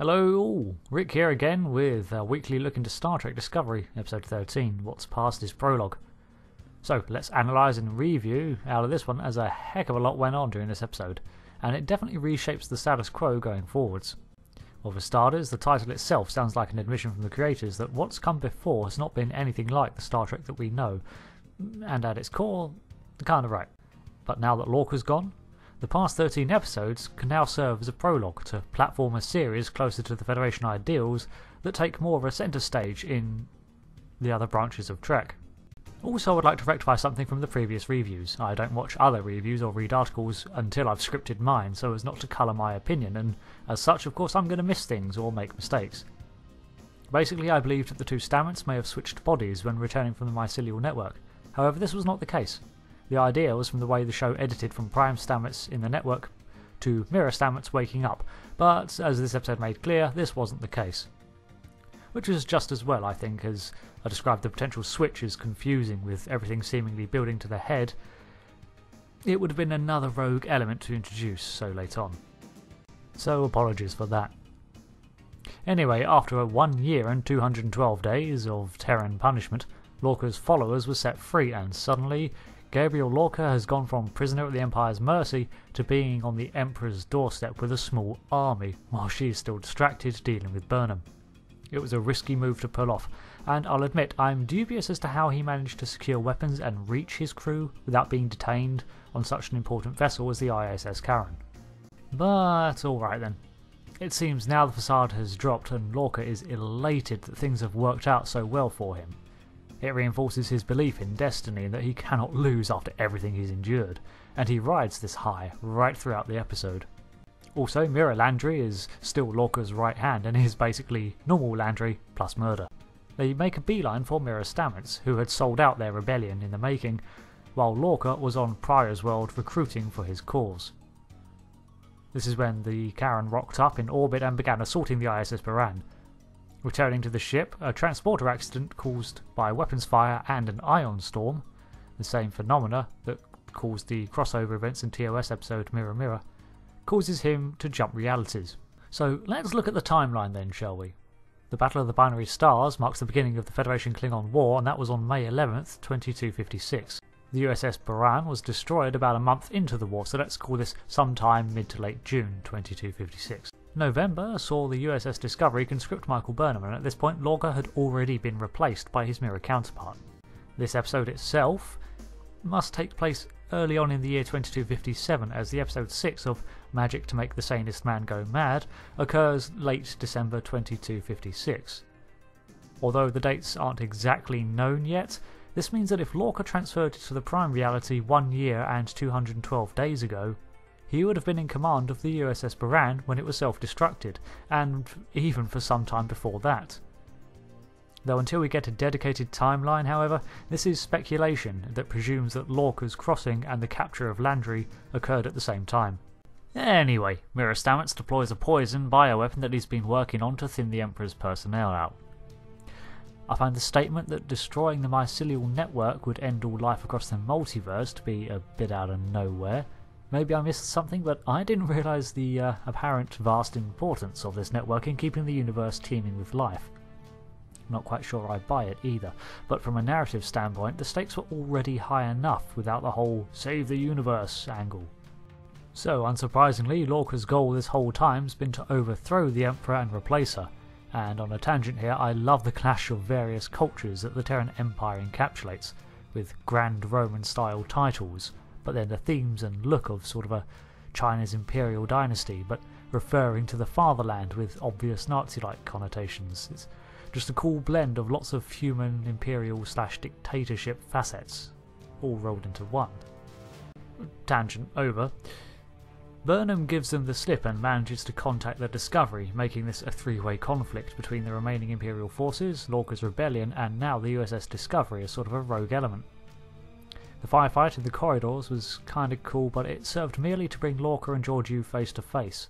Hello all, Rick here again with a weekly look into Star Trek Discovery, episode 13, What's Past is Prologue. So, let's analyse and review out of this one as a heck of a lot went on during this episode, and it definitely reshapes the status quo going forwards. Well, for starters, the title itself sounds like an admission from the creators that what's come before has not been anything like the Star Trek that we know, and at its core, kind of right. But now that Lorca's gone, the past 13 episodes can now serve as a prologue to platform a series closer to the Federation ideals that take more of a centre stage in the other branches of Trek. Also, I'd like to rectify something from the previous reviews. I don't watch other reviews or read articles until I've scripted mine so as not to colour my opinion, and as such, of course, I'm going to miss things or make mistakes. Basically, I believed that the two Stamets may have switched bodies when returning from the mycelial network. However, this was not the case. The idea was from the way the show edited from Prime Stamets in the network to Mirror Stamets waking up, but as this episode made clear, this wasn't the case. Which was just as well, I think, as I described the potential switch as confusing with everything seemingly building to the head. It would have been another rogue element to introduce so late on. So apologies for that. Anyway, after a one year and 212 days of Terran punishment, Lorca's followers were set free, and suddenly Gabriel Lorca has gone from prisoner at the Empire's mercy to being on the Emperor's doorstep with a small army, while she is still distracted dealing with Burnham. It was a risky move to pull off, and I'll admit I'm dubious as to how he managed to secure weapons and reach his crew without being detained on such an important vessel as the ISS Charon. But alright then. It seems now the facade has dropped and Lorca is elated that things have worked out so well for him. It reinforces his belief in destiny and that he cannot lose after everything he's endured, and he rides this high right throughout the episode. Also, Mirror Landry is still Lorca's right hand and is basically normal Landry plus murder. They make a beeline for Mirror Stamets, who had sold out their rebellion in the making, while Lorca was on Pryor's world recruiting for his cause. This is when the Charon rocked up in orbit and began assaulting the ISS Buran, Returning to the ship, a transporter accident caused by weapons fire and an ion storm, the same phenomena that caused the crossover events in TOS episode Mirror Mirror, causes him to jump realities. So let's look at the timeline then, shall we? The Battle of the Binary Stars marks the beginning of the Federation Klingon War, and that was on May 11th, 2256. The USS Buran was destroyed about a month into the war, so let's call this sometime mid to late June 2256. November saw the USS Discovery conscript Michael Burnham, and at this point Lorca had already been replaced by his mirror counterpart. This episode itself must take place early on in the year 2257, as the episode 6 of Magic to Make the Sanest Man Go Mad occurs late December 2256. Although the dates aren't exactly known yet, this means that if Lorca transferred to the Prime reality one year and 212 days ago, he would have been in command of the USS Buran when it was self destructed, and even for some time before that. Though until we get a dedicated timeline, however, this is speculation that presumes that Lorca's crossing and the capture of Landry occurred at the same time. Anyway, Mirror Stamets deploys a poison bioweapon that he's been working on to thin the Emperor's personnel out. I find the statement that destroying the mycelial network would end all life across the multiverse to be a bit out of nowhere, Maybe I missed something, but I didn't realise the uh, apparent vast importance of this network in keeping the universe teeming with life. Not quite sure I buy it either, but from a narrative standpoint, the stakes were already high enough without the whole save the universe angle. So, unsurprisingly, Lorca's goal this whole time's been to overthrow the Emperor and replace her. And on a tangent here, I love the clash of various cultures that the Terran Empire encapsulates, with grand Roman style titles, but then the themes and look of sort of a China's imperial dynasty, but referring to the fatherland with obvious Nazi like connotations. It's just a cool blend of lots of human imperial slash dictatorship facets, all rolled into one. Tangent over. Burnham gives them the slip and manages to contact the Discovery, making this a three way conflict between the remaining Imperial forces, Lorca's rebellion, and now the USS Discovery as sort of a rogue element. The firefight in the corridors was kinda cool, but it served merely to bring Lorca and Georgiou face to face.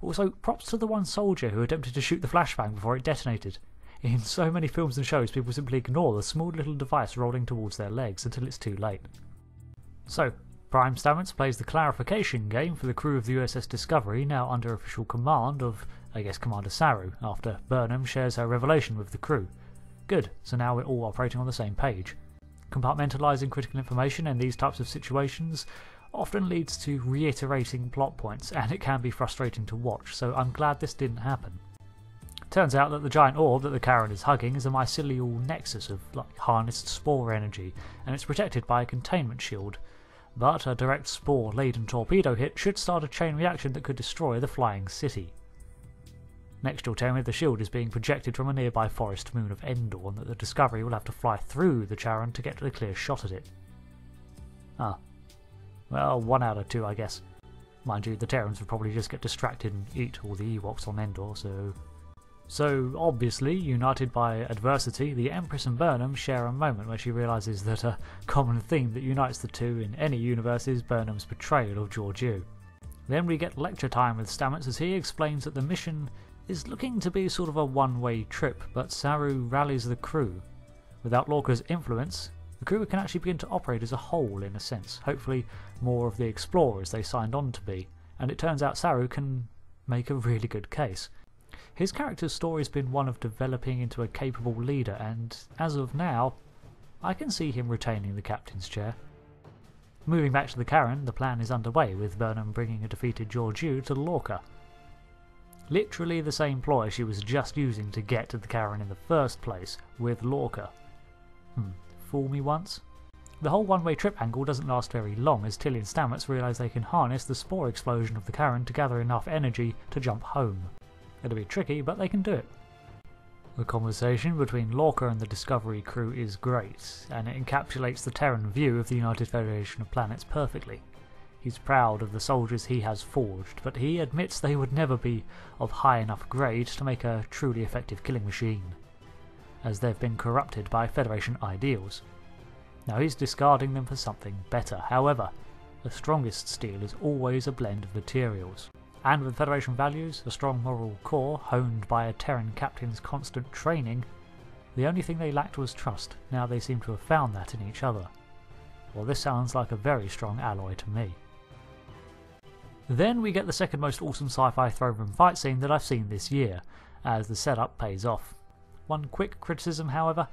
Also, props to the one soldier who attempted to shoot the flashbang before it detonated. In so many films and shows, people simply ignore the small little device rolling towards their legs until it's too late. So, Prime Stamets plays the clarification game for the crew of the USS Discovery, now under official command of I guess Commander Saru, after Burnham shares her revelation with the crew. Good, so now we're all operating on the same page. Compartmentalizing critical information in these types of situations often leads to reiterating plot points, and it can be frustrating to watch, so I'm glad this didn't happen. Turns out that the giant orb that the Charon is hugging is a mycelial nexus of like harnessed spore energy, and it's protected by a containment shield. But a direct spore laden torpedo hit should start a chain reaction that could destroy the flying city. Next, you'll tell me the shield is being projected from a nearby forest moon of Endor, and that the Discovery will have to fly through the Charon to get a clear shot at it. Ah. Well, one out of two, I guess. Mind you, the Terrans would probably just get distracted and eat all the Ewoks on Endor, so so, obviously, united by adversity, the Empress and Burnham share a moment where she realises that a common theme that unites the two in any universe is Burnham's betrayal of Georgiou. Then we get lecture time with Stamets as he explains that the mission is looking to be sort of a one way trip, but Saru rallies the crew. Without Lorca's influence, the crew can actually begin to operate as a whole in a sense, hopefully more of the explorers they signed on to be, and it turns out Saru can make a really good case. His character's story has been one of developing into a capable leader, and as of now, I can see him retaining the captain's chair. Moving back to the Charon, the plan is underway, with Burnham bringing a defeated Georgiou to Lorca. Literally the same ploy she was just using to get to the Charon in the first place, with Lorca. Hmm, fool me once? The whole one-way trip angle doesn't last very long as Tilly and Stamets realise they can harness the spore explosion of the Charon to gather enough energy to jump home. It'll be tricky, but they can do it. The conversation between Lorca and the Discovery crew is great, and it encapsulates the Terran view of the United Federation of Planets perfectly. He's proud of the soldiers he has forged, but he admits they would never be of high enough grade to make a truly effective killing machine, as they've been corrupted by Federation ideals. Now he's discarding them for something better. However, the strongest steel is always a blend of materials. And with Federation values, a strong moral core honed by a Terran captain's constant training, the only thing they lacked was trust. Now they seem to have found that in each other. Well, this sounds like a very strong alloy to me. Then we get the second most awesome sci-fi throne room fight scene that I've seen this year, as the setup pays off. One quick criticism, however,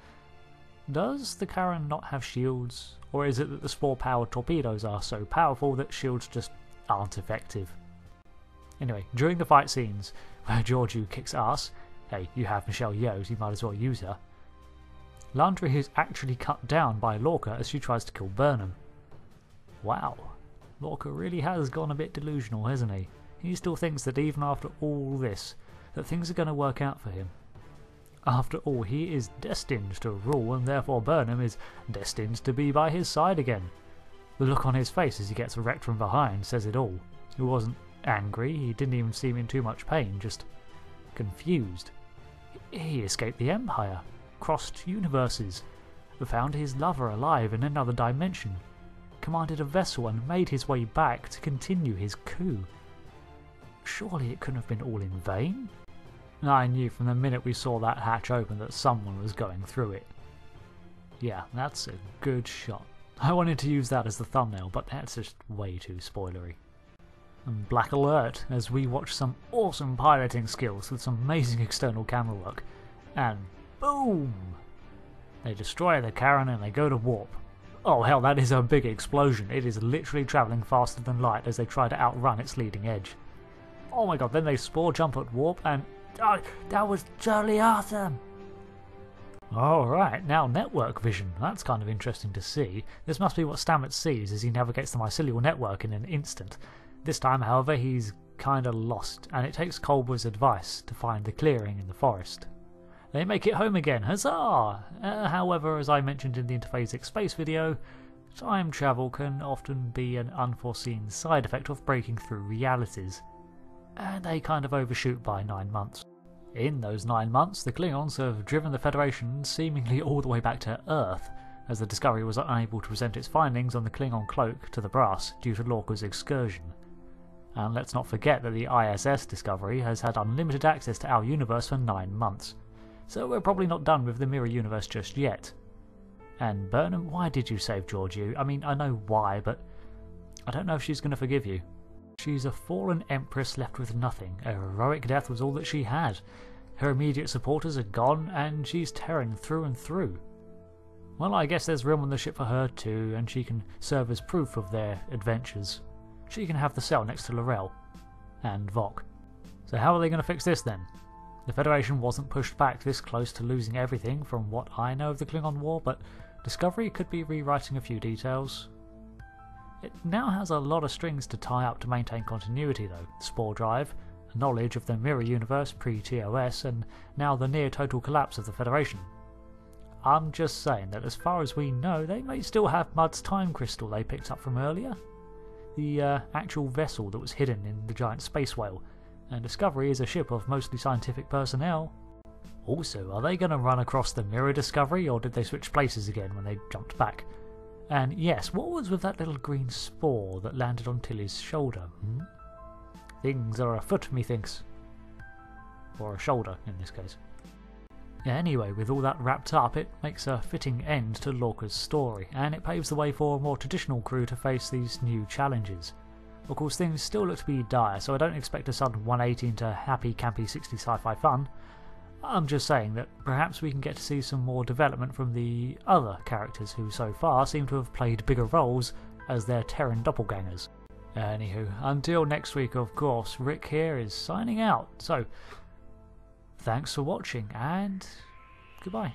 does the Charon not have shields, or is it that the spore-powered torpedoes are so powerful that shields just aren't effective? Anyway, during the fight scenes where Georgiou kicks ass, hey, you have Michelle Yeoh, you might as well use her. Landry is actually cut down by Lorca as she tries to kill Burnham. Wow, Lorca really has gone a bit delusional, hasn't he? He still thinks that even after all this, that things are going to work out for him. After all, he is destined to rule, and therefore Burnham is destined to be by his side again. The look on his face as he gets wrecked from behind says it all. He wasn't angry, he didn't even seem in too much pain, just confused. He escaped the Empire, crossed universes, found his lover alive in another dimension, commanded a vessel and made his way back to continue his coup. Surely it couldn't have been all in vain? I knew from the minute we saw that hatch open that someone was going through it. Yeah, that's a good shot. I wanted to use that as the thumbnail, but that's just way too spoilery and Black Alert as we watch some awesome piloting skills with some amazing external camera work. And boom! They destroy the Charon and they go to warp. Oh hell, that is a big explosion. It is literally travelling faster than light as they try to outrun its leading edge. Oh my god, then they spore jump at warp and... Oh, that was totally awesome! Alright, now network vision. That's kind of interesting to see. This must be what Stamets sees as he navigates the mycelial network in an instant. This time, however, he's kinda lost, and it takes Culber's advice to find the clearing in the forest. They make it home again, huzzah! Uh, however, as I mentioned in the Interphasic Space video, time travel can often be an unforeseen side effect of breaking through realities, and they kind of overshoot by nine months. In those nine months, the Klingons have driven the Federation seemingly all the way back to Earth, as the Discovery was unable to present its findings on the Klingon cloak to the brass due to Lorca's excursion. And let's not forget that the ISS Discovery has had unlimited access to our universe for nine months. So we're probably not done with the mirror universe just yet. And Burnham, why did you save Georgiou? I mean, I know why, but I don't know if she's going to forgive you. She's a fallen empress left with nothing. A heroic death was all that she had. Her immediate supporters are gone, and she's Terran through and through. Well, I guess there's room on the ship for her too, and she can serve as proof of their adventures. She can have the cell next to L'Rell and Voq. So how are they going to fix this then? The Federation wasn't pushed back this close to losing everything from what I know of the Klingon War, but Discovery could be rewriting a few details. It now has a lot of strings to tie up to maintain continuity though. Spore Drive, knowledge of the Mirror Universe pre-TOS, and now the near total collapse of the Federation. I'm just saying that as far as we know, they may still have Mudd's time crystal they picked up from earlier. The uh, actual vessel that was hidden in the giant space whale, and Discovery is a ship of mostly scientific personnel. Also, are they going to run across the Mirror Discovery, or did they switch places again when they jumped back? And yes, what was with that little green spore that landed on Tilly's shoulder? Hmm? Things are afoot, methinks. Or a shoulder, in this case. Anyway, with all that wrapped up, it makes a fitting end to Lorca's story, and it paves the way for a more traditional crew to face these new challenges. Of course, things still look to be dire, so I don't expect a sudden 180 into happy, campy 60 sci fi fun. I'm just saying that perhaps we can get to see some more development from the other characters who so far seem to have played bigger roles as their Terran doppelgangers. Anywho, until next week, of course, Rick here is signing out. So, Thanks for watching and goodbye.